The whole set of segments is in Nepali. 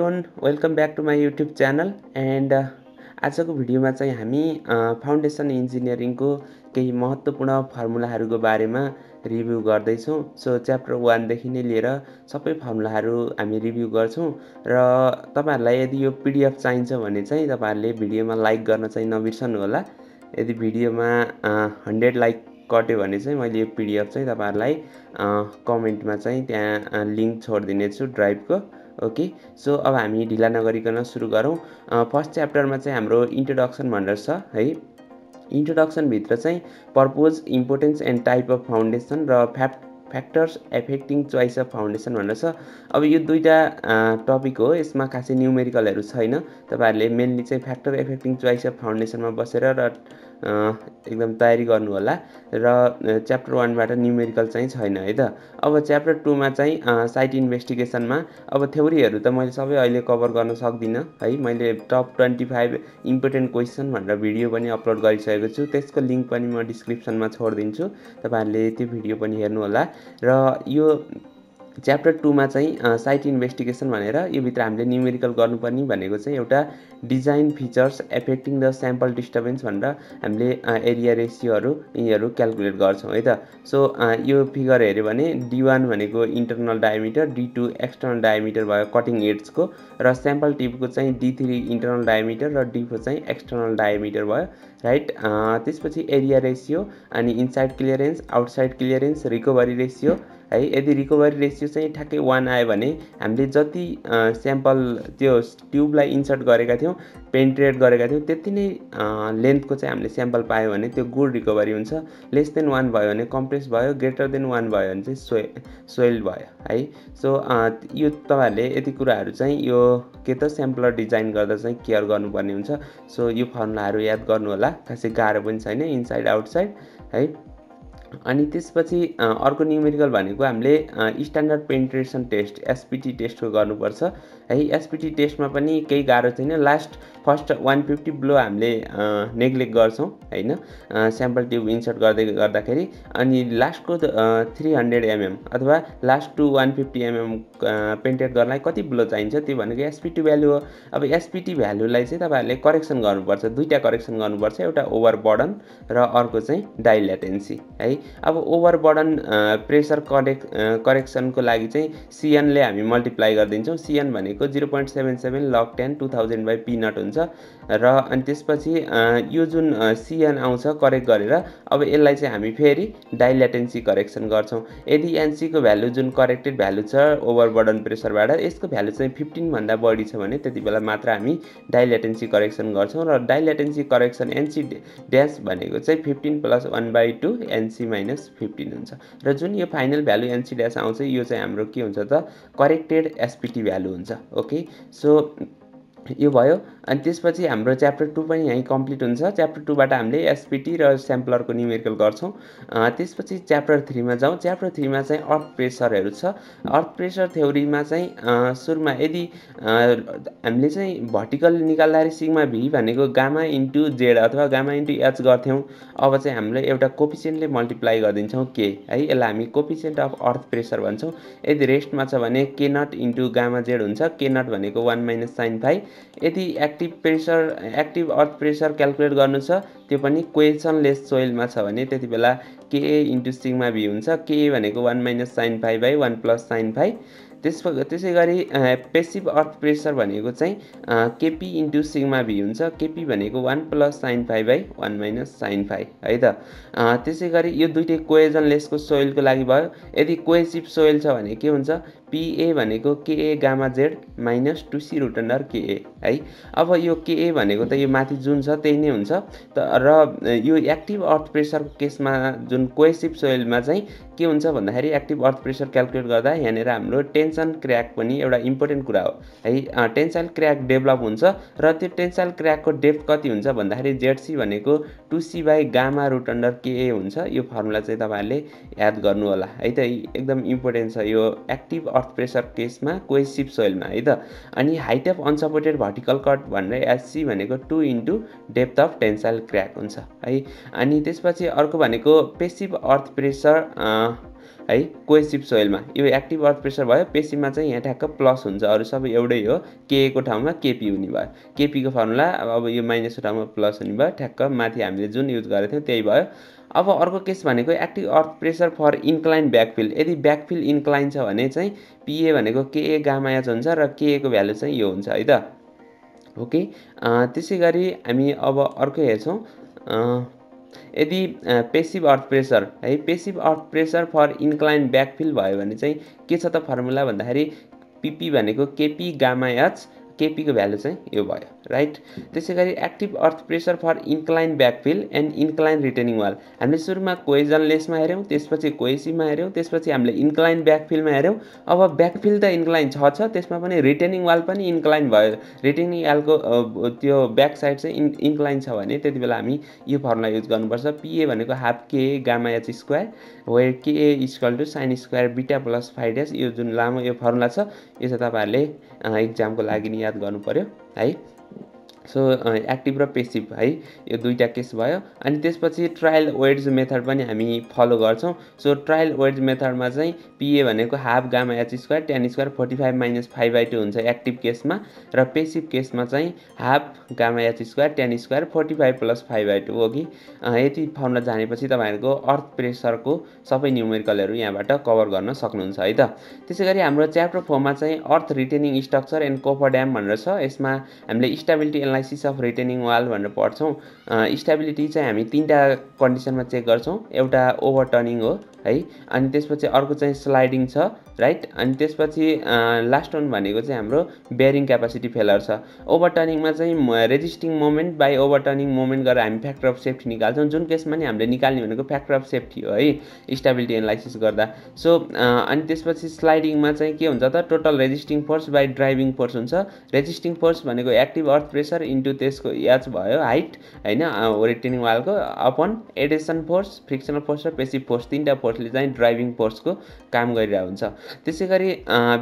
Everyone welcome back to my YouTube channel and आजको भिडियोमा चाहिँ हामी फाउन्डेसन इन्जिनियरिङको केही महत्त्वपूर्ण फर्मुलाहरूको बारेमा रिभ्यू गर्दैछौँ। सो च्याप्टर वानदेखि नै लिएर सबै फर्मुलाहरू हामी रिभ्यू गर्छौँ। र तपाईँहरूलाई यदि यो पिडिएफ चाहिन्छ भने चाहिँ तपाईँहरूले भिडियोमा लाइक गर्न चाहिँ नबिर्सनु होला यदि भिडियोमा हन्ड्रेड लाइक कट्यो भने चाहिँ मैले यो पिडिएफ चाहिँ तपाईँहरूलाई कमेन्टमा चाहिँ त्यहाँ लिङ्क छोडिदिने छु ड्राइभको ओके? सो अब हामी ढिला नगरिकन सुरु गरौँ। फर्स्ट च्याप्टरमा चाहिँ हाम्रो इन्ट्रोडक्सन भनेर छ है? इन्ट्रोडक्सनभित्र चाहिँ purpose importance and type of foundation र fap factors affecting choice of foundation भनेर छ। अब यो दुईवटा टपिक हो यसमा खासै न्युमेरिकलहरू छैन। तपाईँहरूले मेनली चाहिँ फ्याक्टर एफेक्टिङ चोइस अफ फाउन्डेसनमा बसेर र एकदम तयारी गर्नु होला र च्याप्टर वानबाट न्युमेरिकल चाहिँ छैन है त? अब च्याप्टर टूमा चाहिँ साइट इन्भेस्टिगेसनमा अब थ्योरीहरू त मैले सबै अहिले कभर गर्न सक्दिनँ है? मैले top twenty five important question भनेर भिडियो पनि अपलोड गरिसकेको छु। त्यसको लिङ्क पनि म डिस्क्रिप्सनमा छोडिदिन्छु। तपाईँहरूले त्यो भिडियो पनि हेर्नुहोला र यो च्याप्टर टूमा चाहिँ साइट इन्भेस्टिगेसन भनेर योभित्र हामीले न्युमेरिकल गर्नुपर्ने भनेको चाहिँ एउटा design features affecting the sample disturbance भनेर हामीले एरिया रेसियोहरू यिनीहरू क्यालकुलेट गर्छौँ है त? सो यो फिगर हेऱ्यो भने डी वान भनेको internal diameter D two external diameter भयो कटिङ एड्सको र स्याम्पल टिपको चाहिँ डी थ्री इन्टरनल डायमिटर र डी फोर चाहिँ एक्सटर्नल डायमिटर भयो राइट? त्यसपछि एरिया रेसियो अनि inside clearance outside clearance recovery ratio है यदि रिकभरी रेसियो चाहिँ ठ्याक्कै वान आयो भने हामीले जति स्याम्पल त्यो ट्युबलाई इन्सर्ट गरेका थियौँ पेन्ट्रेट गरेका थियौँ त्यति नै लेन्थको चाहिँ हामीले स्याम्पल पायो भने त्यो गुड रिकभरी हुन्छ। लेस देन वान भयो भने कम्प्रेस भयो ग्रेटर देन वान भयो भने चाहिँ सोइ सोइल भयो है। सो यो तपाईँहरूले यति कुराहरू चाहिँ यो के त स्याम्पलर डिजाइन गर्दा चाहिँ केयर गर्नुपर्ने हुन्छ। सो यो फर्मुलाहरू याद गर्नु होला खासै गाह्रो पनि छैन इनसाइड आउटसाइड है। अनि त्यसपछि अर्को न्युमेरिकल भनेको हामीले स्ट्यान्डर्ड पेन्ट्रेसन टेस्ट एसपिटी टेस्टको गर्नुपर्छ। है एसपिटी टेस्टमा पनि केही गाह्रो छैन। Last first one fifty blow हामीले नेग्लेक्ट गर्छौँ होइन? स्याम्पल ट्युब इन्सर्ट गर्दै गर्दाखेरि। अनि लास्टको थ्री हन्ड्रेड एमएम अथवा last two one fifty MM painted गर्नलाई कति ब्लो चाहिन्छ? त्यो भनेको एसपिटी भ्यालु हो। अब एसपिटी भ्यालुलाई चाहिँ तपाईँहरूले करेक्सन गर्नुपर्छ। दुईवटा करेक्सन गर्नुपर्छ। एउटा ओभर बर्डन र अर्को चाहिँ डाइल्याटेन्सी है? अब ओभर बर्डन प्रेसर करेक् करेक्सनको लागि चाहिँ सिएनले हामी मल्टिप्लाई गरिदिन्छौँ। सिएन भनेको zero point seven seven log ten two thousand by peanut हुन्छ। र अनि त्यसपछि यो जुन सिएन आउँछ करेक्ट गरेर अब यसलाई चाहिँ हामी फेरि डाइल्याटेन्सी करेक्सन गर्छौँ। यदि एनसीको भ्यालु जुन करेक्टेड भ्यालु छ ओभर बर्डन प्रेसरबाट यसको भ्यालु चाहिँ फिफ्टिनभन्दा बढी छ भने त्यति बेला मात्र हामी डाइल्याटेन्सी करेक्सन गर्छौँ। र डाइल्याटेन्सी करेक्सन एनसी ड्यास भनेको चाहिँ fifteen plus one by two NC minus fifteen हुन्छ। र जुन यो फाइनल भ्यालु एनसी ड्यास आउँछ यो चाहिँ हाम्रो के हुन्छ त? करेक्टेड एसपिटी भ्यालु हुन्छ ओके सो यो भयो अनि त्यसपछि हाम्रो च्याप्टर टू पनि यहीँ कम्प्लिट हुन्छ। च्याप्टर टूबाट हामीले एसपिटी र स्याम्पलरको न्युमेरिकल गर्छौँ। त्यसपछि च्याप्टर थ्रीमा जाउँ। च्याप्टर थ्रीमा चाहिँ अर्थ प्रेसरहरू छ। अर्थ प्रेसर थ्योरीमा चाहिँ सुरुमा यदि हामीले चाहिँ भर्टिकल निकाल्दाखेरि सिग्मा भी भनेको गामा इन्टु जेड अथवा गामा इन्टु एच गर्थ्यौँ। अब चाहिँ हामीले एउटा कोपिसियन्टले मल्टिप्लाई गरिदिन्छौँ के? है यसलाई हामी कोपिसियन्ट अफ अर्थ प्रेसर भन्छौँ। यदि रेस्टमा छ भने के नट इन्टु गामा जेड हुन्छ। के नट भनेको वान माइनस साइन फाइभ यदि active pressure active earth pressure calculate गर्नु छ त्यो पनि क्वेसनलेस सोइलमा छ भने त्यति बेला केए इन्टु सिग्मा भी हुन्छ। के भनेको one minus sine five by one plus sine five त्यस त्यसै गरी पेसिभ अर्थ प्रेसर भनेको चाहिँ केपी इन्टु सिग्मा भी हुन्छ। केपी भनेको one plus sine five by one minus sine five है त? त्यसै गरी यो दुइटै कोएजनलेसको सोइलको लागि भयो। यदि कोएसिभ सोइल छ भने के हुन्छ? पिए भनेको KA gamma Z minus two C root under KA है? अब यो केए भनेको त यो माथि जुन छ त्यही नै हुन्छ। त र यो एक्टिभ अर्थ प्रेसरको केसमा जुन कोएसिभ सोइलमा चाहिँ के हुन्छ भन्दाखेरि एक्टिभ अर्थ प्रेसर क्यालकुलेट गर्दा यहाँनिर हाम्रो टेन्सन क्र्याक पनि एउटा इम्पोर्टेन्ट कुरा हो है? टेन्साइल क्र्याक डेभलप हुन्छ र त्यो टेन्साइल क्र्याकको डेप्थ कति हुन्छ भन्दाखेरि जेडसी भनेको two C by gamma root under KA हुन्छ। यो फर्मुला चाहिँ तपाईँहरूले याद गर्नु होला है? त एकदम इम्पोर्टेन्ट छ यो एक्टिभ अर्थ प्रेसर केसमा कोएसिभ सोइलमा है त? अनि height of unsupported vertical cut भनेर एससी भनेको two into depth of tensile crack हुन्छ है? अनि त्यसपछि अर्को भनेको पेसिभ अर्थ प्रेसर है कोएसिभ सोइलमा यो एक्टिभ अर्थ प्रेसर भयो पेसिभमा चाहिँ यहाँ ठ्याक्क प्लस हुन्छ। अरू सबै एउटै हो। केएको ठाउँमा केपी हुने भयो। केपीको फर्मुला अब यो माइनसको ठाउँमा प्लस हुने भयो। ठ्याक्क माथि हामीले जुन युज गरेको थियौँ त्यही भयो। अब अर्को केस भनेको active earth pressure for incline backfill यदि ब्याकफिल इन्क्लाइन छ भने चाहिँ पिए भनेको केए गामा एच हुन्छ र केएको भ्यालु चाहिँ यो हुन्छ है त? ओके त्यसै गरी हामी अब अर्को हेर्छौँ। यदि पेसिभ अर्थ प्रेसर है passive earth pressure for incline backfill भयो भने चाहिँ के छ त फर्मुला भन्दाखेरि पिपी भनेको केपी गामा एच केपीको भ्यालु चाहिँ यो भयो। राइट त्यसै गरी active earth pressure for incline backfill and incline retaining wall हामीले सुरुमा कोइजनलेसमा हेऱ्यौँ त्यसपछि कोएसीमा हेऱ्यौँ त्यसपछि हामीले इन्क्लाइन ब्याकफिलमा हेऱ्यौँ। अब ब्याकफिल त इन्क्लाइन छ छ त्यसमा पनि रिटेनिङ वाल पनि इन्क्लाइन भयो। रिटेनिङ वालको त्यो ब्याक साइड चाहिँ इन् इन्क्लाइन छ भने त्यति बेला हामी यो फर्मुला युज गर्नुपर्छ। पिए भनेको half K gamma H square where KA equal to sine square beta plus five S यो जुन लामो यो फर्मुला छ यो चाहिँ तपाईँहरूले इक्जामको लागि नि याद गर्नु पऱ्यो है? सो एक्टिभ र पेसिभ है यो दुईवटा केस भयो। अनि त्यसपछि ट्रायल वेड्स मेथड पनि हामी फलो गर्छौँ। सो ट्रायल वेड्स मेथडमा चाहिँ पिए भनेको half gamma H square ten square forty five minus five by two हुन्छ एक्टिभ केसमा र पेसिभ केसमा चाहिँ half gamma H square ten square forty five plus five by two हो कि। यति फर्मुला जानेपछि तपाईँहरूको अर्थ प्रेसरको सबै न्युमेरिकलहरू यहाँबाट कभर गर्न सक्नुहुन्छ है त। त्यसै गरी हाम्रो च्याप्टर फोरमा चाहिँ earth retaining structure and coffer dam भनेर छ। यसमा हामीले stability analysis of retaining wall भनेर पढ्छौँ। स्टेबिलिटी चाहिँ हामी तिनवटा कन्डिसनमा चेक गर्छौँ। एउटा ओभरटर्निङ हो है। अनि त्यसपछि अर्को चाहिँ स्लाइडिङ छ राइट? अनि त्यसपछि लास्ट वान भनेको चाहिँ हाम्रो बेरिङ क्यापासिटी फेलर छ। ओभरटर्निङमा चाहिँ resisting moment by overturning moment गरेर हामी फ्याक्टर अफ सेफ्टी निकाल्छौँ। जुन केसमा नि हामीले निकाल्ने भनेको फ्याक्टर अफ सेफ्टी हो है। स्टेबिलिटी एनालाइसिस गर्दा। सो अनि त्यसपछि स्लाइडिङमा चाहिँ के हुन्छ त? Total resisting force by driving force हुन्छ। रेजिस्टिङ फोर्स भनेको एक्टिभ अर्थ प्रेसर इन्टु त्यसको एच भयो हाइट होइन retaining वालको upon adhesion force frictional force र पेसिभ फोर्स तिनवटा फोर्सले चाहिँ ड्राइभिङ फोर्सको काम गरिरहेको हुन्छ त्यसै गरी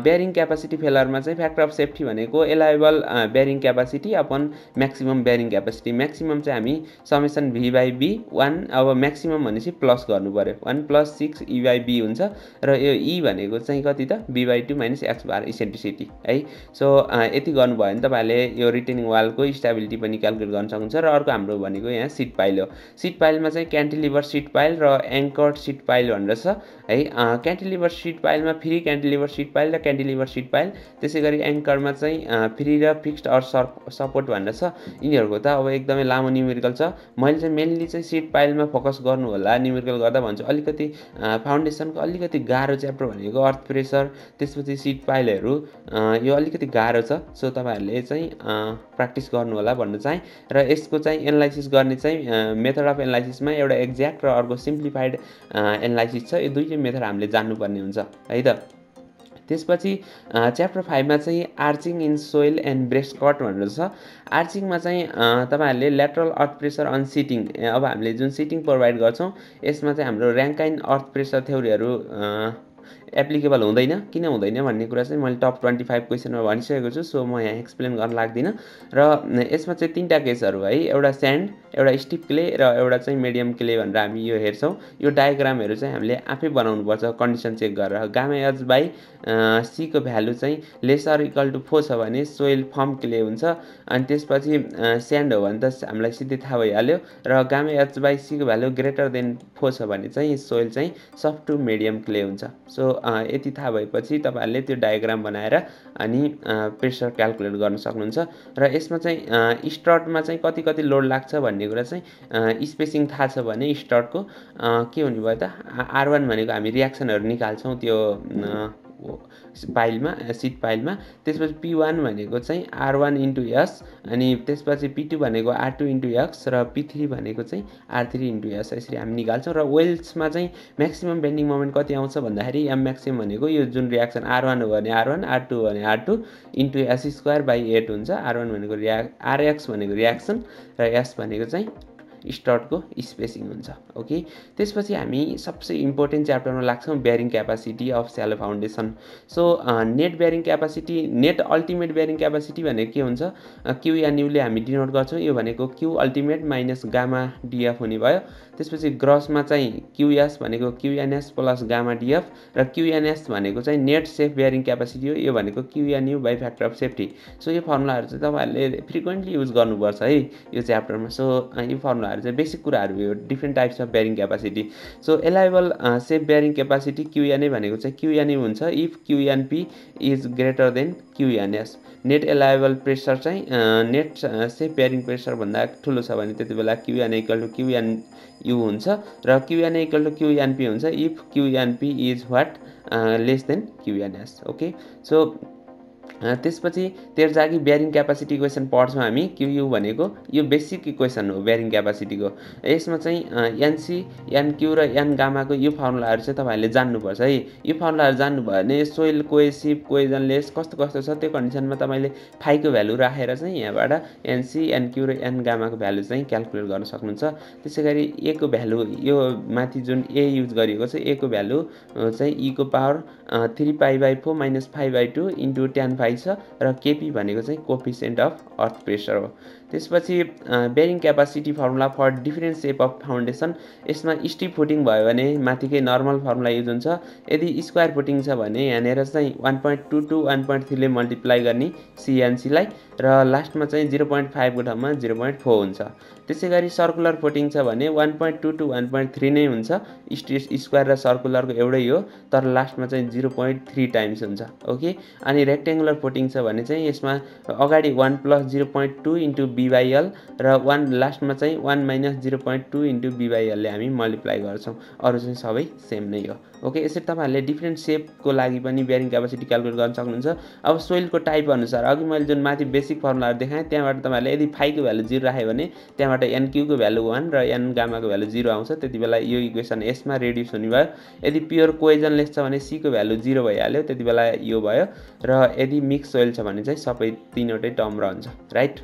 ब्यारिङ क्यापासिटी फेलरमा चाहिँ फ्याक्टर अफ सेफ्टी भनेको allowable bearing capacity upon maximum bearing capacity maximum चाहिँ हामी summation V by B one अब म्याक्सिमम् भनेपछि प्लस गर्नु पऱ्यो one plus six e by B हुन्छ र यो ई भनेको चाहिँ कति त B by two minus x bar eccentricity है सो यति गर्नुभयो भने तपाईँहरूले यो रिटेनिङ वालको स्टेबिलिटी पनि क्यालकुलेट गर्न सक्नुहुन्छ र अर्को हाम्रो भनेको यहाँ सिट पाइल हो। सिट पाइलमा चाहिँ क्यान्टिलिभर सिट पाइल र एङ्कर्ड सिट पाइल भनेर छ। है क्यान्टिलिभर सिट पाइलमा फ्री क्यान्टिलिभर सिट पाइल र क्यान्टिलिभर सिट पाइल त्यसै गरी एङ्करमा चाहिँ फ्री र फिक्स्ड अर सपोर्ट भनेर छ। यिनीहरूको त अब एकदमै लामो न्युमेरिकल छ। मैले चाहिँ मेनली चाहिँ सिट पाइलमा फोकस गर्नु होला न्युमेरिकल गर्दा भन्छु। अलिकति फाउन्डेसनको अलिकति गाह्रो च्याप्टर भनेको अर्थ प्रेसर त्यसपछि सिट पाइलहरू यो अलिकति गाह्रो छ। सो तपाईँहरूले चाहिँ प्र्याक्टिस गर्नु होला भन्न चाहेँ र यसको चाहिँ एनालाइसिस गर्ने चाहिँ मेथड अफ एनालाइसिसमा एउटा एक्ज्याक्ट र अर्को सिम्प्लिफाइड एनालाइसिस छ। यो दुइटै मेथड हामीले जान्नुपर्ने हुन्छ है त? त्यसपछि च्याप्टर फाइभमा चाहिँ arching in soil and braced cut भनेर छ। आर्चिङमा चाहिँ तपाईँहरूले lateral earth pressure on sheeting अब हामीले जुन सिटिङ प्रोभाइड गर्छौँ यसमा चाहिँ हाम्रो ऱ्याङ्काइन अर्थ प्रेसर थ्योरीहरू एप्लिकेबल हुँदैन। किन हुँदैन भन्ने कुरा चाहिँ मैले टप ट्वेन्टी फाइभ क्वेसनमा भनिसकेको छु सो म यहाँ एक्सप्लेन गर्न लाग्दिनँ। र यसमा चाहिँ तिनवटा केसहरू है एउटा स्यान्ड एउटा स्टिप क्ले र एउटा चाहिँ मिडियम क्ले भनेर हामी यो हेर्छौँ। यो डायग्रामहरू चाहिँ हामीले आफै बनाउनुपर्छ कन्डिसन चेक गरेर। गामा एच बाई सीको भ्यालु चाहिँ लेसर इक्वल टु फोर छ भने सोइल फर्म क्ले हुन्छ। अनि त्यसपछि स्यान्ड हो भने त हामीलाई सिधै थाहा भइहाल्यो। र गामा एच बाई सीको भ्यालु ग्रेटर देन फोर छ भने चाहिँ सोइल चाहिँ सफ्ट टु मिडियम क्ले हुन्छ। सो यति थाहा भएपछि तपाईँहरूले त्यो डायग्राम बनाएर अनि प्रेसर क्यालकुलेट गर्न सक्नुहुन्छ र यसमा चाहिँ स्टर्टमा चाहिँ कति कति लोड लाग्छ भन्ने कुरा चाहिँ स्पेसिङ थाहा छ भने स्टर्टको के हुने भयो त? आर वान भनेको हामी रियाक्सनहरू निकाल्छौँ त्यो पाइलमा सिट पाइलमा। त्यसपछि पी वान भनेको चाहिँ आर वान इन्टु एस अनि त्यसपछि पी टू भनेको आर टू इन्टु एक्स र पी थ्री भनेको चाहिँ आर थ्री इन्टु एस यसरी हामी निकाल्छौँ र वेल्समा चाहिँ म्याक्सिमम् बेन्डिङ मोमेन्ट कति आउँछ भन्दाखेरि एम म्याक्सिमम् भनेको यो जुन रियाक्सन आर वान हो भने आर वान आर टू भने R two into S square by eight हुन्छ। आर वान भनेको रिया आरएक्स भनेको रियाक्सन र एस भनेको चाहिँ स्टर्टको स्पेसिङ हुन्छ ओके? त्यसपछि हामी सबसे इम्पोर्टेन्ट च्याप्टरमा लाग्छौँ bearing capacity of shallow foundation. So net bearing capacity net ultimate bearing capacity भनेको के हुन्छ? क्यु या न्युले हामी डिनोट गर्छौँ। यो भनेको Q ultimate minus gamma DF हुने भयो। त्यसपछि ग्रसमा चाहिँ क्युएस भनेको क्युएनएस प्लस गामा डिएफ र क्युएनएस भनेको चाहिँ नेट सेफ बेयरिङ क्यापासिटी हो। यो भनेको QNU by factor of safety. So यो फर्मुलाहरू चाहिँ तपाईँहरूले फ्रिक्वेन्टली युज गर्नुपर्छ है यो च्याप्टरमा। सो यो फर्मुलाहरू चाहिँ बेसिक कुराहरू यो different types of bearing capacity so allowable safe bearing capacity QNA भनेको चाहिँ क्युएनए हुन्छ if QNP is greater than QNS net allowable pressure चाहिँ नेट सेफ बेयरिङ प्रेसरभन्दा ठुलो छ भने त्यति बेला क्युएन इक्वल टु क्युएनयु हुन्छ र क्युएन इक्वल टु क्युएनपी हुन्छ if QNP is what less than QNS okay so त्यसपछि तेर्जागी ब्यारिङ क्यापासिटी इक्वेसन पढ्छौँ हामी क्युयु भनेको यो बेसिक इक्वेसन हो ब्यारिङ क्यापासिटीको यसमा चाहिँ एनसी एनक्यु र एन गामाको यो फर्मुलाहरू चाहिँ तपाईँहरूले जान्नुपर्छ है। यो फर्मुलाहरू जान्नुभयो भने सोइल कोएसिभ कोइजनलेस कस्तो कस्तो छ त्यो कन्डिसनमा तपाईँले फाइको भ्यालु राखेर चाहिँ यहाँबाट एनसी एनक्यु र एन गामाको भ्यालु चाहिँ क्यालकुलेट गर्न सक्नुहुन्छ। त्यसै गरी एको भ्यालु यो माथि जुन ए युज गरिएको छ एको भ्यालु चाहिँ eco power three pi by four minus phi by two into tan phi छ र केपी भनेको चाहिँ कोफिसियन्ट अफ अर्थ प्रेसर हो। त्यसपछि bearing capacity formula for different shape of foundation यसमा स्टिप फुटिङ भयो भने माथिकै नर्मल फर्मुला युज हुन्छ। यदि स्क्वायर फुटिङ छ भने यहाँनिर चाहिँ one point two two one point थ्रीले multiply गर्ने सिएनसीलाई र लास्टमा चाहिँ जिरो पोइन्ट फाइभको ठाउँमा जिरो पोइन्ट फोर हुन्छ। त्यसै गरी सर्कुलर फुटिङ छ भने one point two two one point three नै हुन्छ। स्क्वायर र सर्कुलरको एउटै हो तर लास्टमा चाहिँ जिरो पोइन्ट थ्री टाइम्स हुन्छ। ओके अनि रेक्टेङ्गुलर फुटिङ छ भने चाहिँ यसमा अगाडि one plus zero point two into B by L र वान लास्टमा चाहिँ one minus zero point two into बिवाइएलले हामी मल्टिप्लाई गर्छौँ। अरू चाहिँ सबै सेम नै हो। ओके यसरी तपाईँहरूले डिफ्रेन्ट सेपको लागि पनि बेरिङ क्यापासिटी क्यालकुलेट गर्न सक्नुहुन्छ। अब सोइलको टाइप अनुसार अघि मैले जुन माथि बेसिक फर्मुलाहरू देखाएँ त्यहाँबाट तपाईँहरूले यदि फाइको भ्यालु जिरो राख्यो भने त्यहाँबाट एनक्युको भ्यालु वान र एन गामाको भ्यालु जिरो आउँछ। त्यति बेला यो इक्वेसन यसमा रेड्युस हुने भयो। यदि प्योर कोइजनलेस छ भने सीको भ्यालु जिरो भइहाल्यो त्यति बेला यो भयो। र यदि मिक्स सोइल छ भने चाहिँ सबै तिनवटै टर्म रहन्छ। राइट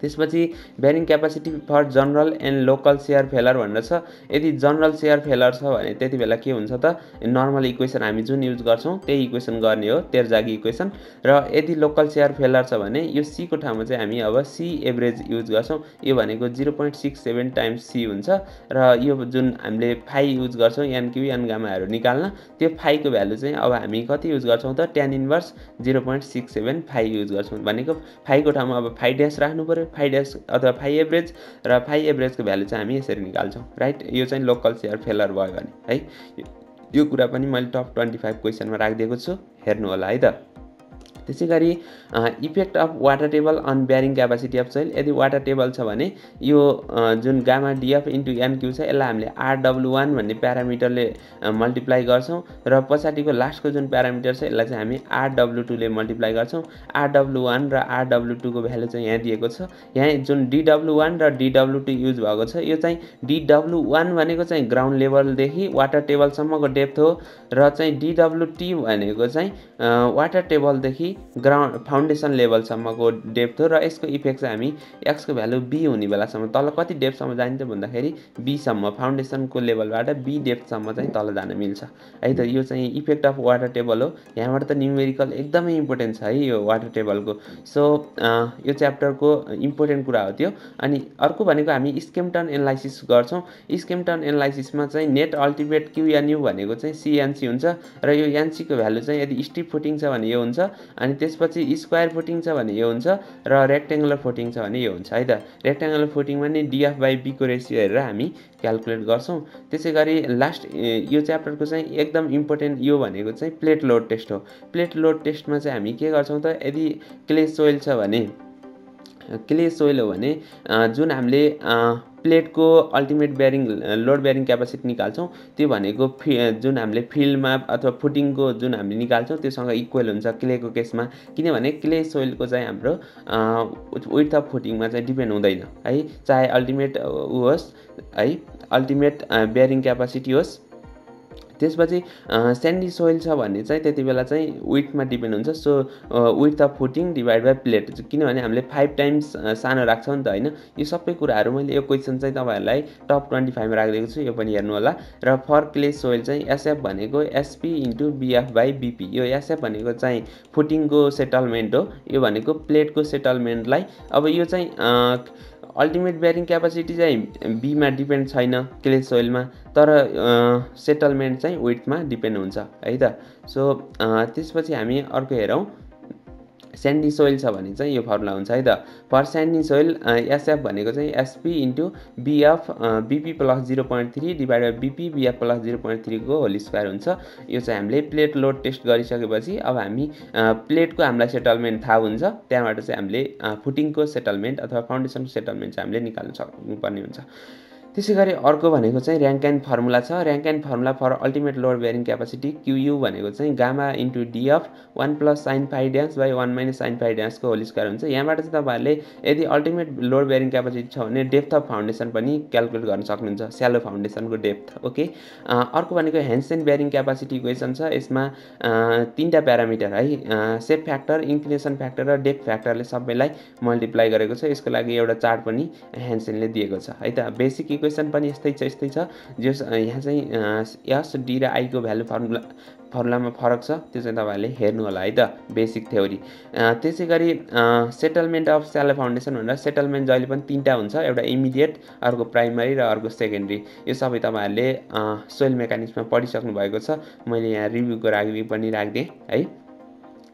त्यसपछि bearing capacity for general and local shear failure भनेर छ। यदि जनरल सेयर फेलर छ भने त्यति बेला के हुन्छ त? नर्मल इक्वेसन हामी जुन युज गर्छौँ त्यही इक्वेसन गर्ने हो तेर्जागी इक्वेसन र यदि लोकल सेयर फेलर छ भने यो सीको ठाउँमा चाहिँ हामी अब सी एभरेज युज गर्छौँ। यो भनेको zero point six seven times C हुन्छ। र यो जुन हामीले फाइ युज गर्छौँ एनक्यु एन गामाहरू निकाल्न त्यो फाइको भ्यालु चाहिँ अब हामी कति युज गर्छौँ त? Tan inverse zero point six seven five use गर्छौँ। भनेको फाइभको ठाउँमा अब फाइभ ड्यास राख्नु पऱ्यो फाइभ ड्यास अथवा फाइभ एभरेज र फाइभ एभरेजको भ्यालु चाहिँ हामी यसरी निकाल्छौँ राइट? यो चाहिँ लोकल सेयर फेलर भयो भने है? यो कुरा पनि मैले टप ट्वेन्टी फाइभ क्वेसनमा राखिदिएको छु हेर्नु होला है त। त्यसै गरी effect of water table on bearing capacity of soil यदि वाटर टेबल छ भने यो जुन गामा डिएफ इन्टु एनक्यु छ यसलाई हामीले आरडब्लु वान भन्ने प्यारामिटरले मल्टिप्लाई गर्छौँ र पछाडिको लास्टको जुन प्यारामिटर छ यसलाई चाहिँ हामी आरडब्लु टूले मल्टिप्लाई गर्छौँ। आरडब्लु वान र आरडब्लु टूको भ्यालु चाहिँ यहाँ दिएको छ। यहाँ जुन डिडब्लु वान र डिडब्लु टू युज भएको छ यो चाहिँ डिडब्लु वान भनेको चाहिँ ग्राउन्ड लेभलदेखि वाटर टेबलसम्मको डेप्थ हो र चाहिँ डिडब्लुटी भनेको चाहिँ वाटर टेबलदेखि ग्राउन्ड फाउन्डेसन लेभलसम्मको डेप्थ हो र यसको इफेक्ट चाहिँ हामी एक्सको भ्यालु बी हुने बेलासम्म तल कति डेप्थसम्म जान्छ भन्दाखेरि बीसम्म फाउन्डेसनको लेभलबाट बी डेप्थसम्म चाहिँ तल जान मिल्छ। है त यो चाहिँ इफेक्ट अफ वाटर टेबल हो। यहाँबाट त न्युमेरिकल एकदमै इम्पोर्टेन्ट छ है यो वाटर टेबलको सो यो च्याप्टरको इम्पोर्टेन्ट कुरा हो त्यो। अनि अर्को भनेको हामी स्केमटन एनालाइसिस गर्छौँ। स्केमटन एनालाइसिसमा चाहिँ नेट अल्टिमेट क्युएनयु भनेको चाहिँ सिएनसी हुन्छ र यो एनसीको भ्यालु चाहिँ यदि स्टिप फुटिङ छ भने यो हुन्छ। अनि त्यसपछि स्क्वायर फुटिङ छ भने यो हुन्छ र रेक्टेङ्गुलर फुटिङ छ भने यो हुन्छ है त? रेक्टेङ्गुलर फुटिङमा नि डिएफ बाई बीको रेसियो हेरेर हामी क्यालकुलेट गर्छौँ। त्यसै गरी लास्ट यो च्याप्टरको चाहिँ एकदम इम्पोर्टेन्ट यो भनेको चाहिँ प्लेट लोड टेस्ट हो। प्लेट लोड टेस्टमा चाहिँ हामी के गर्छौँ त यदि क्ले सोइल छ भने क्ले सोइल हो भने जुन हामीले प्लेटको ultimate bearing load bearing capacity निकाल्छौँ। त्यो भनेको फि जुन हामीले फिल्डमा अथवा फुटिङको जुन हामीले निकाल्छौँ त्योसँग इक्वल हुन्छ क्लेको केसमा। किनभने क्ले सोइलको चाहिँ हाम्रो विथ अफ फुटिङमा चाहिँ डिपेन्ड हुँदैन। है चाहे अल्टिमेट होस् है अल्टिमेट ब्यारिङ क्यापासिटी होस् त्यसपछि स्यान्डी सोइल छ भने चाहिँ त्यति बेला चाहिँ विथमा डिपेन्ड हुन्छ। So width of footing divide by plate किनभने हामीले फाइभ टाइम्स सानो राख्छौँ नि त होइन। यो सबै कुराहरू मैले यो क्वेसन चाहिँ तपाईँहरूलाई टप ट्वेन्टी फाइभमा राखिदिएको छु। यो पनि हेर्नु होला र फर क्ले सोइल चाहिँ एसएफ भनेको SP into BF by BP यो एसएफ भनेको चाहिँ फुटिङको सेटलमेन्ट हो। यो भनेको प्लेटको सेटलमेन्टलाई अब यो चाहिँ अल्टिमेट ब्यारिङ क्यापासिटी चाहिँ बीमा डिपेन्ड छैन क्ले सोइलमा तर सेटलमेन्ट चाहिँ वेटमा डिपेन्ड हुन्छ है त? सो त्यसपछि हामी अर्को हेरौँ। स्यान्डी सोइल छ भने चाहिँ यो फर्मुला हुन्छ है त। फर स्यान्डी सोइल एसएफ भनेको चाहिँ SP into BF BP plus zero point three divide by BP BF plus zero point थ्रीको whole square हुन्छ। यो चाहिँ हामीले प्लेट लोड टेस्ट गरिसकेपछि अब हामी प्लेटको हामीलाई सेटलमेन्ट थाहा हुन्छ। त्यहाँबाट चाहिँ हामीले फुटिङको सेटलमेन्ट अथवा फाउन्डेसनको सेटलमेन्ट चाहिँ हामीले निकाल्नु सक्नुपर्ने हुन्छ। त्यसै गरी अर्को भनेको चाहिँ ऱ्याङ्क एन्ड फर्मुला छ। Rankine formula for ultimate load bearing capacity QU भनेको चाहिँ gamma into DF one plus sine phi dance by one minus sine phi ड्यान्सको whole square हुन्छ। यहाँबाट चाहिँ तपाईँहरूले यदि अल्टिमेट लोड बेयरिङ क्यापासिटी छ भने डेप्थ अफ फाउन्डेसन पनि क्यालकुलेट गर्न सक्नुहुन्छ। स्यालो फाउन्डेसनको डेप्थ ओके अर्को भनेको ह्यान्डसेन बेयरिङ क्यापासिटी इक्वेसन छ। यसमा तिनवटा प्यारामिटर है। सेप फ्याक्टर इन्क्लिनेसन फ्याक्टर र डेप्थ फ्याक्टरले सबैलाई मल्टिप्लाई गरेको छ। यसको लागि एउटा चार्ट पनि ह्यान्डसेनले दिएको छ। है त? बेसिक इक्वेसन पनि यस्तै छ यस्तै छ। जस यहाँ चाहिँ यस डी र आईको भ्यालु फर्मुला फर्मुलामा फरक छ त्यो चाहिँ तपाईँहरूले हेर्नु होला है त बेसिक थ्योरी त्यसै गरी सेटलमेन्ट अफ स्यालो फाउन्डेसन भनेर सेटलमेन्ट जहिले पनि तिनवटा हुन्छ एउटा इमिडिएट अर्को प्राइमरी र अर्को सेकेन्ड्री यो सबै तपाईँहरूले सोइल मेकानिक्समा पढिसक्नु भएको छ। मैले यहाँ रिभ्यूको लागि पनि राखिदिएँ है।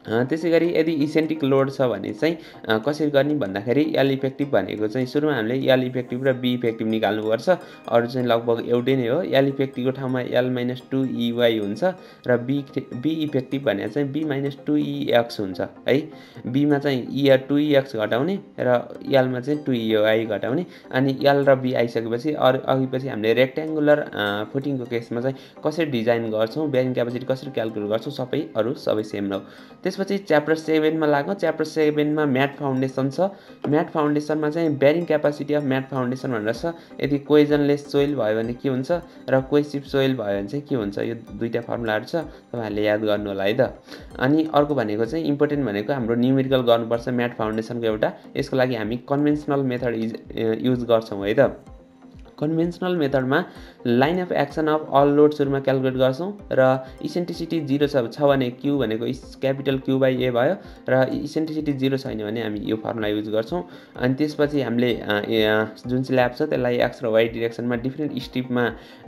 त्यसै गरी यदि इसेन्टिक लोड छ भने चाहिँ कसरी गर्ने भन्दाखेरि यल इफेक्टिभ भनेको चाहिँ सुरुमा हामीले यल इफेक्टिभ र बी इफेक्टिभ निकाल्नुपर्छ। अरू चाहिँ लगभग एउटै नै हो। यल इफेक्टिभको ठाउँमा यल माइनस टू इवाई हुन्छ र बी बी इफेक्टिभ भनेर चाहिँ बी माइनस टू इएक्स हुन्छ है? बीमा चाहिँ इयर टु इएक्स घटाउने र यलमा चाहिँ टु इवाई घटाउने। अनि यल र बी आइसकेपछि अरू अघिपछि हामीले रेक्ट्याङ्गुलर फुटिङको केसमा चाहिँ कसरी डिजाइन गर्छौँ ब्यारिङ क्यापासिटी कसरी क्यालकुलेट गर्छौँ सबै अरू सबै सेम हो। त्यसपछि च्याप्टर सेभेनमा लाग्यो। च्याप्टर सेभेनमा म्याट फाउन्डेसन छ। म्याट फाउन्डेसनमा चाहिँ bearing capacity of mat foundation भनेर छ। यदि कोइजनलेस सोइल भयो भने के हुन्छ? र कोइसिप सोइल भयो भने चाहिँ के हुन्छ? यो दुईवटा फर्मुलाहरू छ। तपाईँहरूले याद गर्नु होला है त। अनि अर्को भनेको चाहिँ इम्पोर्टेन्ट भनेको हाम्रो न्युमेरिकल गर्नुपर्छ म्याट फाउन्डेसनको एउटा। यसको लागि हामी कन्भेन्सनल मेथड युज गर्छौँ है त। Conventional मेथडमा line of action of all load सुरुमा क्यालकुलेट गर्छौँ र इसेन्ट्रिसिटी जिरो छ भने क्यु भनेको क्यापिटल क्यु बाई ए भयो र इसेन्ट्रिसिटी जिरो छैन भने हामी यो फर्मुला युज गर्छौँ। अनि त्यसपछि हामीले जुन चाहिँ ल्याब छ त्यसलाई एक्स र वाइ डिरेक्सनमा डिफ्रेन्ट स्ट्रिपमा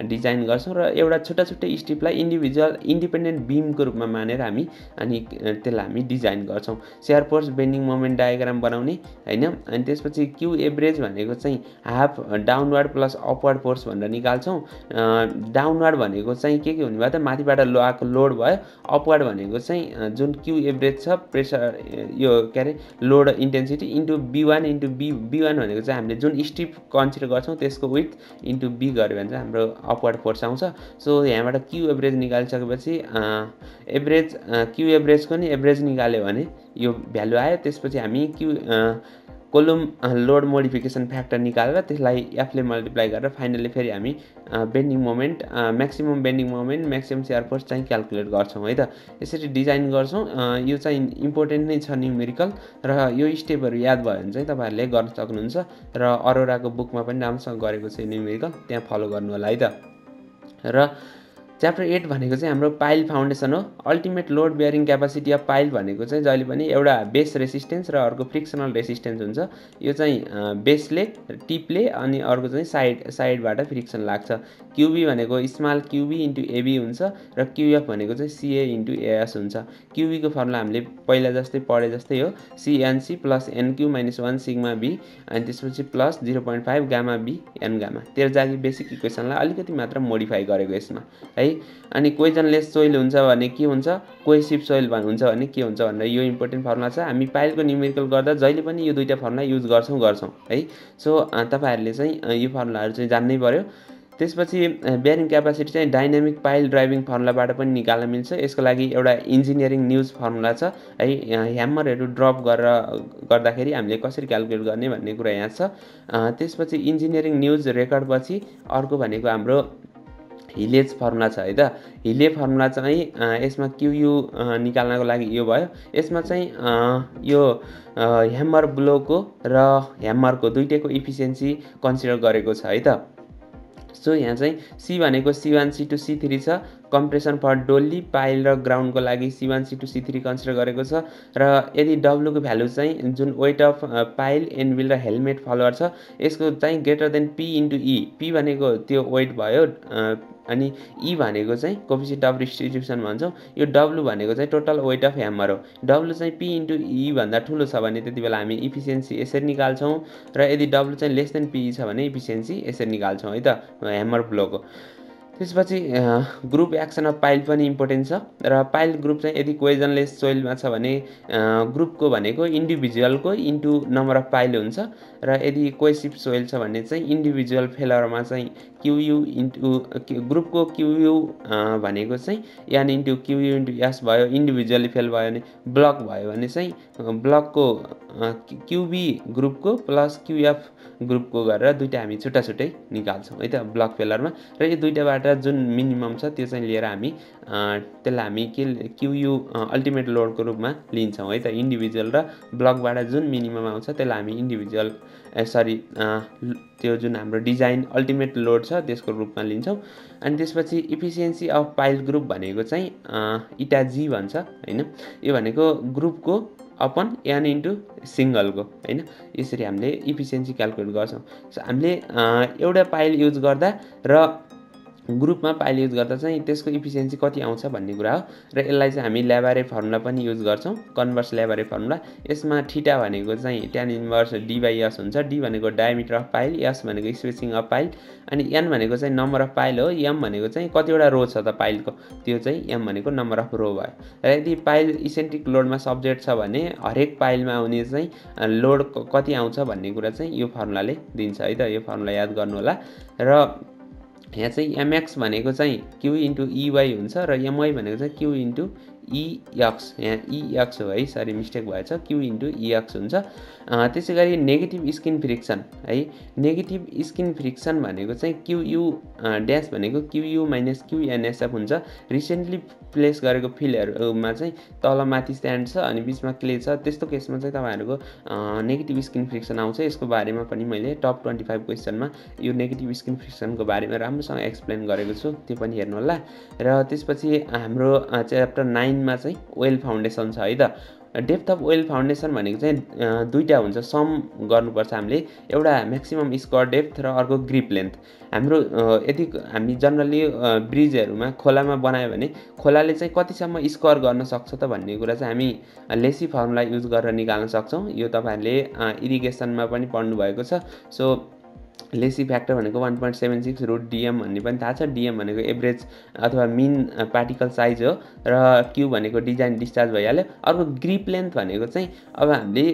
डिजाइन गर्छौँ र एउटा छुट्टा छुट्टै स्ट्रिपलाई इन्डिभिजुअल इन्डिपेन्डेन्ट बिमको रूपमा मानेर हामी अनि त्यसलाई हामी डिजाइन गर्छौँ। Shear force bending moment diagram बनाउने होइन? अनि त्यसपछि क्यु एभरेज भनेको चाहिँ half downward plus upward force भनेर निकाल्छौँ। डाउनवर्ड भनेको चाहिँ के के हुने भयो त? माथिबाट लो आएको लोड भयो। अपवर्ड भनेको चाहिँ जुन क्यु एभरेज छ प्रेसर यो के अरे load intensity into B one into B B one भनेको चाहिँ हामीले जुन स्ट्रिप कन्सिडर गर्छौँ त्यसको विथ इन्टु बी गऱ्यो भने चाहिँ हाम्रो अपवर्ड फोर्स आउँछ। सो यहाँबाट क्यु एभरेज निकालिसकेपछि एभरेज क्यु एभरेजको नि एभरेज निकाल्यो भने यो भ्यालु आयो। त्यसपछि हामी Q column load modification factor निकालेर त्यसलाई एफले मल्टिप्लाई गरेर फाइनली फेरि हामी bending moment maximum bending moment maximum shear force चाहिँ क्यालकुलेट गर्छौँ है त? यसरी डिजाइन गर्छौँ यो चाहिँ इम्पोर्टेन्ट नै छ न्युमेरिकल र यो स्टेपहरू याद भयो भने चाहिँ तपाईँहरूले गर्न सक्नुहुन्छ र अरोराको बुकमा पनि राम्रोसँग गरेको छ न्युमेरिकल त्यहाँ फलो गर्नु होला है त? र च्याप्टर एट भनेको चाहिँ हाम्रो पाइल फाउन्डेसन हो. Ultimate load bearing capacity of pile भनेको चाहिँ जहिले पनि एउटा बेस रेसिस्टेन्स र अर्को फ्रिक्सनल रेसिस्टेन्स हुन्छ। यो चाहिँ बेसले टिपले अनि अर्को चाहिँ साइड साइडबाट फ्रिक्सन लाग्छ। क्युबी भनेको स्मल क्युबी इन्टु एबी हुन्छ र क्युएफ भनेको चाहिँ सिए इन्टु एएस हुन्छ। क्युबीको फर्मुला हामीले पहिला जस्तै पढे जस्तै हो। CNC plus NQ minus one sigma B अनि त्यसपछि plus zero point five gamma B N gamma Terzaghi basic इक्वेसनलाई अलिकति मात्र मोडिफाई गरेको यसमा। है अनि कोइजनलेस सोइल हुन्छ भने के हुन्छ? कोइसिप सोइल हुन्छ भने के हुन्छ भनेर यो इम्पोर्टेन्ट फर्मुला छ। हामी पाइलको न्युमेरिकल गर्दा जहिले पनि यो दुईवटा फर्मुला युज गर्छौँ गर्छौँ है? सो तपाईँहरूले चाहिँ यो फर्मुलाहरू चाहिँ जान्नै पऱ्यो त्यसपछि बेयरिङ क्यापासिटी चाहिँ डाइनामिक पाइल ड्राइभिङ फर्मुलाबाट पनि निकाल्न मिल्छ। यसको लागि एउटा इन्जिनियरिङ न्युज फर्मुला छ है? ह्यामरहरू ड्रप गरेर गर्दाखेरि हामीले कसरी क्यालकुलेट गर्ने भन्ने कुरा यहाँ छ। त्यसपछि इन्जिनियरिङ न्युज रेकर्डपछि अर्को भनेको हाम्रो हिलेज फर्मुला छ है त? हिले फर्मुला चाहिँ यसमा क्युयु निकाल्नको लागि यो भयो। यसमा चाहिँ यो ह्यामर ब्लोको र ह्यामरको दुइटैको इफिसियन्सी कन्सिडर गरेको छ है त? सो यहाँ चाहिँ सी भनेको C one C two C three छ। कम्प्रेसन फर डोल्ली पाइल र ग्राउन्डको लागि C one C two C three consider गरेको छ। र यदि डब्लुको भ्यालु चाहिँ जुन वेट अफ पाइल एनबिल र हेलमेट फलोवर छ यसको चाहिँ greater than P into E P भनेको त्यो वेट भयो अनि ई भनेको चाहिँ कोफिसियन्ट अफ डिस्ट्रिब्युसन भन्छौँ। यो डब्लु भनेको चाहिँ टोटल वेट अफ ह्यामर हो। डब्लु चाहिँ पी इन्टु ई भन्दा ठुलो छ भने त्यति बेला हामी इफिसियन्सी यसरी निकाल्छौँ। र यदि डब्लु चाहिँ लेस देन पी छ भने इफिसियन्सी यसरी निकाल्छौँ है त ह्यामर ब्लोको त्यसपछि ग्रुप एक्सन अफ पाइल पनि इम्पोर्टेन्ट छ र पाइल ग्रुप चाहिँ यदि कोइजनलेस सोइलमा छ भने ग्रुपको भनेको इन्डिभिजुअलको इन्टु नम्बर अफ पाइल हुन्छ र यदि कोइसिप सोइल छ भने चाहिँ इन्डिभिजुअल फेलरमा चाहिँ क्युयु इन्टु ग्रुपको क्युयु भनेको चाहिँ n into QU into S भयो इन्डिभिजुअली फेल भयो भने ब्लक भयो भने चाहिँ ब्लकको क्युबी ग्रुपको प्लस क्युएफ ग्रुपको गरेर दुइटा हामी छुट्टा छुट्टै निकाल्छौँ। है त ब्लक फेलरमा। र यो दुइटाबाट जुन मिनिमम छ त्यो चाहिँ लिएर हामी त्यसलाई हामी के क्युयु अल्टिमेट लोडको रूपमा लिन्छौँ। है त इन्डिभिजुअल र ब्लकबाट जुन मिनिमम आउँछ त्यसलाई हामी इन्डिभिजुअल सरी त्यो जुन हाम्रो डिजाइन अल्टिमेट लोड छ त्यसको रूपमा लिन्छौँ। अनि त्यसपछि इफिसियन्सी अफ पाइल ग्रुप भनेको चाहिँ इटाजी भन्छ होइन? यो भनेको ग्रुपको अपन एन इन्टु सिङ्गलको होइन? यसरी हामीले इफिसियन्सी क्यालकुलेट गर्छौँ। सो हामीले एउटा पाइल युज गर्दा र ग्रुपमा पाइल युज गर्दा चाहिँ त्यसको इफिसियन्सी कति आउँछ भन्ने कुरा हो। र यसलाई चाहिँ हामी ल्याबारे फर्मुला पनि युज गर्छौँ कन्भर्स ल्याबारे फर्मुला यसमा ठिटा भनेको चाहिँ ट्यान इन्भर्स डी बाई हुन्छ। डी भनेको डायमिटर अफ पाइल एस भनेको स्पेसिङ अफ पाइल अनि एन भनेको चाहिँ नम्बर अफ पाइल हो। एम भनेको चाहिँ कतिवटा रो छ त पाइलको त्यो चाहिँ एम भनेको नम्बर अफ रो भयो। र यदि पाइल इसेन्ट्रिक लोडमा सब्जेक्ट छ भने हरेक पाइलमा आउने चाहिँ लोड कति आउँछ भन्ने कुरा चाहिँ यो फर्मुलाले दिन्छ है त। यो फर्मुला याद गर्नु होला र यहाँ चाहिँ एमएक्स भनेको चाहिँ क्यु इन्टु इवाई हुन्छ र एमवाई भनेको चाहिँ क्यु इन्टु इएक्स यहाँ इएक्स हो है सरी मिस्टेक भएछ क्यु इन्टु इएक्स हुन्छ। त्यसै गरी नेगेटिभ स्किन फ्रिक्सन है। नेगेटिभ स्किन फ्रिक्सन भनेको चाहिँ क्युयु ड्यास भनेको क्युयु माइनस क्युएनएसएफ हुन्छ। रिसेन्टली प्लेस गरेको फिल्डहरूमा चाहिँ तल माथि स्ट्यान्ड छ अनि बिचमा क्ले छ। त्यस्तो केसमा चाहिँ तपाईँहरूको नेगेटिभ स्किन फ्रिक्सन आउँछ। यसको बारेमा पनि मैले टप ट्वेन्टी फाइभ क्वेसनमा यो नेगेटिभ स्किन फ्रिक्सनको बारेमा राम्रोसँग एक्सप्लेन गरेको छु। त्यो पनि हेर्नु होला। र त्यसपछि हाम्रो च्याप्टर नाइनमा चाहिँ वेल फाउन्डेसन छ है त। डेप्थ अफ वेल फाउन्डेसन भनेको चाहिँ दुईवटा हुन्छ। सम गर्नुपर्छ हामीले। एउटा म्याक्सिमम् स्कर डेप्थ र अर्को ग्रिप लेन्थ। हाम्रो यदि हामी जनरली ब्रिजहरूमा खोलामा बनायो भने खोलाले चाहिँ कतिसम्म स्कर गर्न सक्छ त भन्ने कुरा चाहिँ हामी लेसी फर्मुला युज गरेर निकाल्न सक्छौँ। यो तपाईँहरूले इरिगेसनमा पनि पढ्नुभएको छ। सो लेसी फ्याक्टर भनेको one point seven six root DM भन्ने पनि थाहा छ। डिएम भनेको एभरेज अथवा मिन पार्टिकल साइज हो र क्यु भनेको डिजाइन डिस्चार्ज भइहाल्यो। अर्को ग्रिप लेन्थ भनेको चाहिँ अब हामीले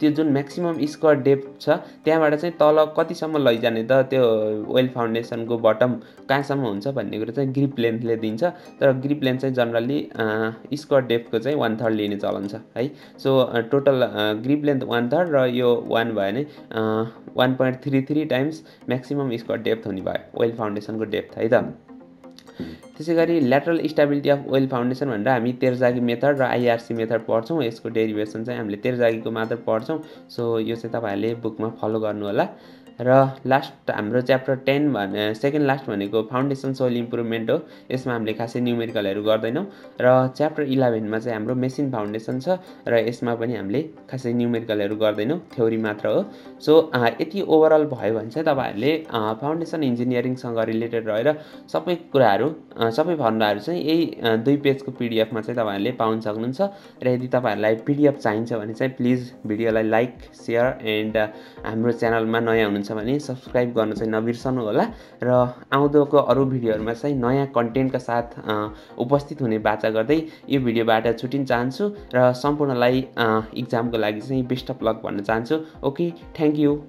त्यो जुन म्याक्सिमम् स्क्वायर डेप्थ छ त्यहाँबाट चाहिँ तल कतिसम्म लैजाने त त्यो वेल फाउन्डेसनको बटम कहाँसम्म हुन्छ भन्ने कुरा चाहिँ ग्रिप लेन्थले दिन्छ। तर ग्रिप लेन्थ चाहिँ जनरली स्क्वायर डेप्थको चाहिँ वान थर्ड लिने चलन छ है। So total grip length one third र यो वान भयो भने one point three three times maximum square depth हुने भयो वेल फाउन्डेसनको डेप्थ है त। त्यसै गरी lateral stability of well foundation भनेर हामी तेर्जागी मेथड र आइआरसी मेथड पढ्छौँ। यसको डेरिभेसन चाहिँ हामीले तेर्जागीको मात्र पढ्छौँ। सो यो चाहिँ तपाईँहरूले बुकमा फलो गर्नु होला र लास्ट हाम्रो च्याप्टर टेन भने सेकेन्ड लास्ट भनेको फाउन्डेसन सोइल इम्प्रुभमेन्ट हो। यसमा हामीले खासै न्युमेरिकलहरू गर्दैनौँ। र च्याप्टर इलेभेनमा चाहिँ हाम्रो मेसिन फाउन्डेसन छ र यसमा पनि हामीले खासै न्युमेरिकलहरू गर्दैनौँ। थ्योरी मात्र हो। सो यति ओभरअल भयो भने चाहिँ तपाईँहरूले फाउन्डेसन इन्जिनियरिङसँग रिलेटेड रहेर सबै कुराहरू सबै फर्मुलाहरू चाहिँ यही दुई पेजको पिडिएफमा चाहिँ तपाईँहरूले पाउन सक्नुहुन्छ। र यदि तपाईँहरूलाई पिडिएफ चाहिन्छ भने चाहिँ प्लिज भिडियोलाई लाइक सेयर एन्ड हाम्रो च्यानलमा नयाँ हुनुहुन्छ भने सब्सक्राइब गर्न चाहिँ नबिर्सनु होला र आउँदोको अरू भिडियोहरूमा चाहिँ नयाँ कन्टेन्टका साथ उपस्थित हुने बाचा गर्दै यो भिडियोबाट छुटिन चाहन्छु र सम्पूर्णलाई इक्जामको लागि चाहिँ बेस्ट अफ लक भन्न चाहन्छु। Okay thank you.